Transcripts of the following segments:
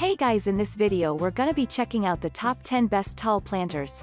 Hey guys in this video we're gonna be checking out the top 10 best tall planters.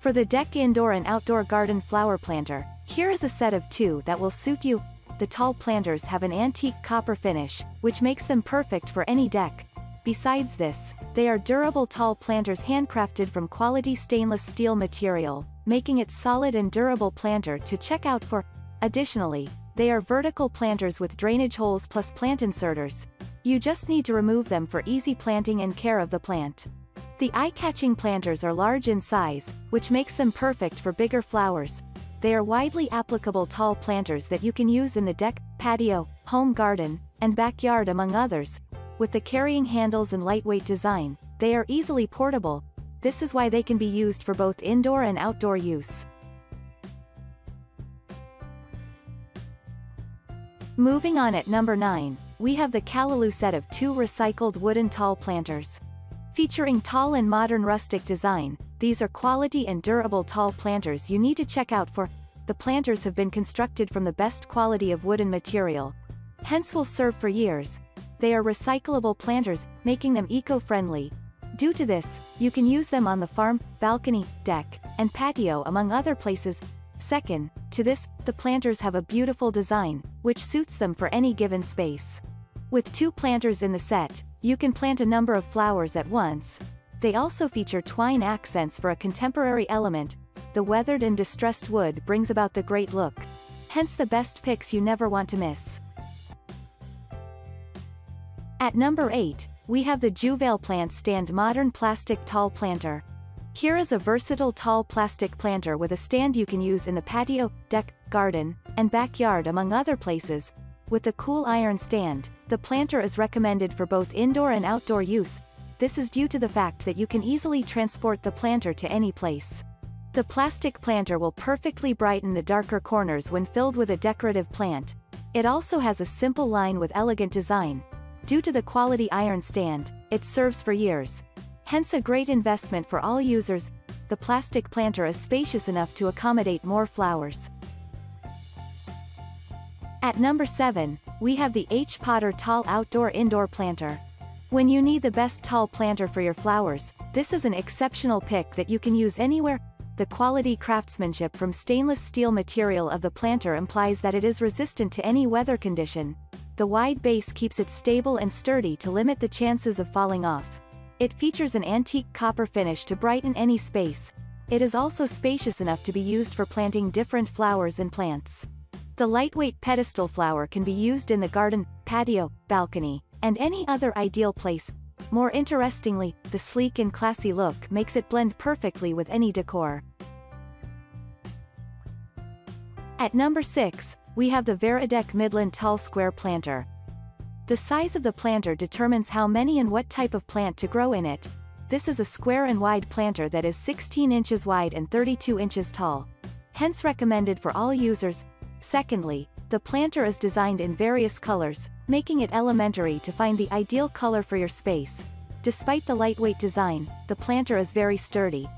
For the deck indoor and outdoor garden flower planter, here is a set of two that will suit you. The tall planters have an antique copper finish, which makes them perfect for any deck. Besides this, they are durable tall planters handcrafted from quality stainless steel material, making it solid and durable planter to check out for. Additionally, they are vertical planters with drainage holes plus plant inserters. You just need to remove them for easy planting and care of the plant. The eye-catching planters are large in size, which makes them perfect for bigger flowers. They are widely applicable tall planters that you can use in the deck, patio, home garden, and backyard among others. With the carrying handles and lightweight design, they are easily portable. This is why they can be used for both indoor and outdoor use. Moving on at number 9, we have the Kalalou set of two recycled wooden tall planters. Featuring tall and modern rustic design, these are quality and durable tall planters you need to check out for. The planters have been constructed from the best quality of wooden material. Hence will serve for years. They are recyclable planters, making them eco-friendly. Due to this, you can use them on the farm, balcony, deck, and patio among other places. Second, to this, the planters have a beautiful design, which suits them for any given space. With two planters in the set, you can plant a number of flowers at once. They also feature twine accents for a contemporary element. The weathered and distressed wood brings about the great look. Hence the best picks you never want to miss. At number 8, we have the Juvale Plant Stand Modern Plastic Tall Planter. Here is a versatile tall plastic planter with a stand you can use in the patio, deck, garden, and backyard among other places, with the cool iron stand, the planter is recommended for both indoor and outdoor use. This is due to the fact that you can easily transport the planter to any place. The plastic planter will perfectly brighten the darker corners when filled with a decorative plant. It also has a simple line with elegant design. Due to the quality iron stand, it serves for years. Hence a great investment for all users, the plastic planter is spacious enough to accommodate more flowers. At number 7, we have the H. Potter Tall Outdoor Indoor Planter. When you need the best tall planter for your flowers, this is an exceptional pick that you can use anywhere. The quality craftsmanship from stainless steel material of the planter implies that it is resistant to any weather condition. The wide base keeps it stable and sturdy to limit the chances of falling off. It features an antique copper finish to brighten any space. It is also spacious enough to be used for planting different flowers and plants. The lightweight pedestal flower can be used in the garden, patio, balcony, and any other ideal place. More interestingly, the sleek and classy look makes it blend perfectly with any decor. At number 6, we have the Veradek Midland Tall Square Planter. The size of the planter determines how many and what type of plant to grow in it. This is a square and wide planter that is 16 inches wide and 32 inches tall. Hence recommended for all users, Secondly, the planter is designed in various colors, making it elementary to find the ideal color for your space. Despite the lightweight design, the planter is very sturdy.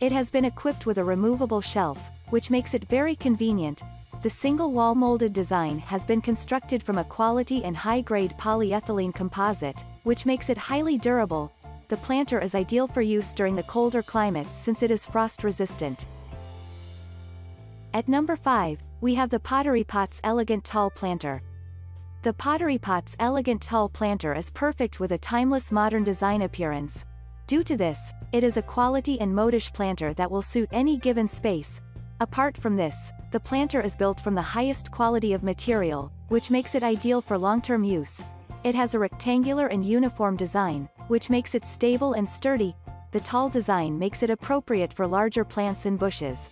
It has been equipped with a removable shelf, which makes it very convenient. The single wall molded design has been constructed from a quality and high-grade polyethylene composite, which makes it highly durable. The planter is ideal for use during the colder climates since it is frost-resistant. At number 5, we have the Pottery Pots Elegant Tall Planter. The Pottery Pots Elegant Tall Planter is perfect with a timeless modern design appearance. Due to this, it is a quality and modish planter that will suit any given space. Apart from this, the planter is built from the highest quality of material, which makes it ideal for long-term use. It has a rectangular and uniform design, which makes it stable and sturdy. The tall design makes it appropriate for larger plants and bushes.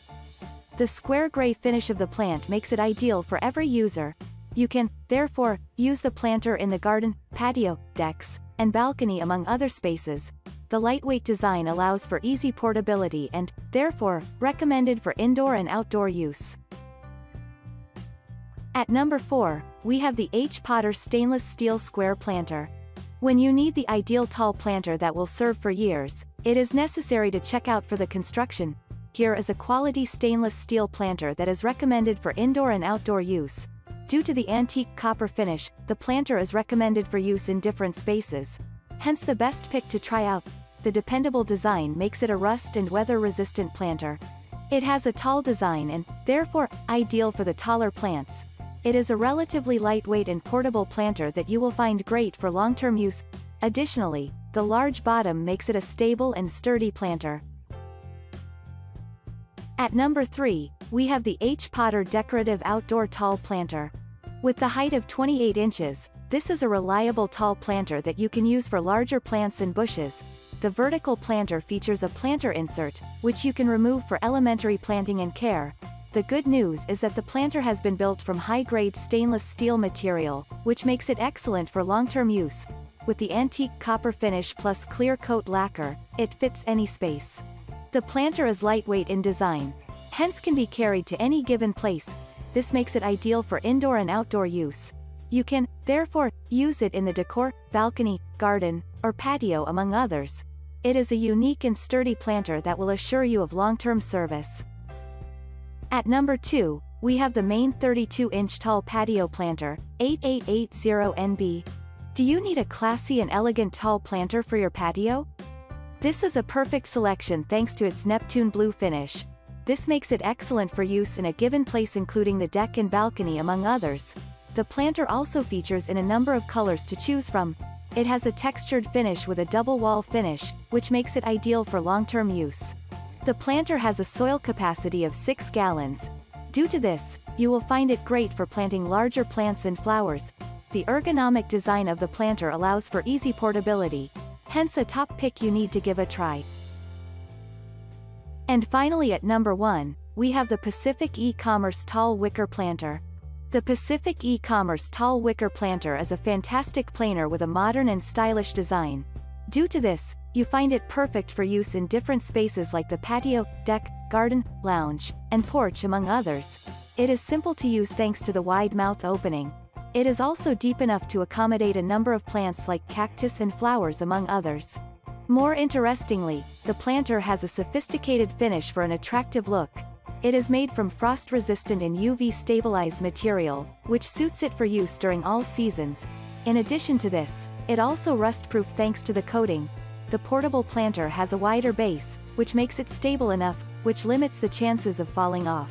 The square gray finish of the plant makes it ideal for every user. You can, therefore, use the planter in the garden, patio, decks, and balcony among other spaces. The lightweight design allows for easy portability and, therefore, recommended for indoor and outdoor use. At number 4, we have the H. Potter Stainless Steel Square Planter. When you need the ideal tall planter that will serve for years, it is necessary to check out for the construction. Here is a quality stainless steel planter that is recommended for indoor and outdoor use. Due to the antique copper finish, the planter is recommended for use in different spaces. Hence the best pick to try out. The dependable design makes it a rust and weather-resistant planter. It has a tall design and, therefore, ideal for the taller plants. It is a relatively lightweight and portable planter that you will find great for long-term use. Additionally, the large bottom makes it a stable and sturdy planter. At number 3, we have the H. Potter Decorative Outdoor Tall Planter. With the height of 28 inches, this is a reliable tall planter that you can use for larger plants and bushes. The vertical planter features a planter insert, which you can remove for elementary planting and care. The good news is that the planter has been built from high-grade stainless steel material, which makes it excellent for long-term use. With the antique copper finish plus clear coat lacquer, it fits any space. The planter is lightweight in design, hence can be carried to any given place. This makes it ideal for indoor and outdoor use. You can, therefore, use it in the decor, balcony, garden, or patio among others. It is a unique and sturdy planter that will assure you of long-term service. At number 2, we have the Mayne 32-inch tall patio planter, 8880NB. Do you need a classy and elegant tall planter for your patio? This is a perfect selection thanks to its Neptune blue finish. This makes it excellent for use in a given place including the deck and balcony among others. The planter also features in a number of colors to choose from. It has a textured finish with a double wall finish, which makes it ideal for long-term use. The planter has a soil capacity of 6 gallons. Due to this, you will find it great for planting larger plants and flowers. The ergonomic design of the planter allows for easy portability, hence a top pick you need to give a try. And finally at number 1, we have the Pacific E-Commerce Tall Wicker Planter. The Pacific E-Commerce Tall Wicker Planter is a fantastic planer with a modern and stylish design. Due to this, you find it perfect for use in different spaces like the patio, deck, garden, lounge, and porch among others. It is simple to use thanks to the wide mouth opening, it is also deep enough to accommodate a number of plants like cactus and flowers among others. More interestingly, the planter has a sophisticated finish for an attractive look. It is made from frost-resistant and UV-stabilized material, which suits it for use during all seasons. In addition to this, it also rust-proof thanks to the coating. The portable planter has a wider base, which makes it stable enough, which limits the chances of falling off.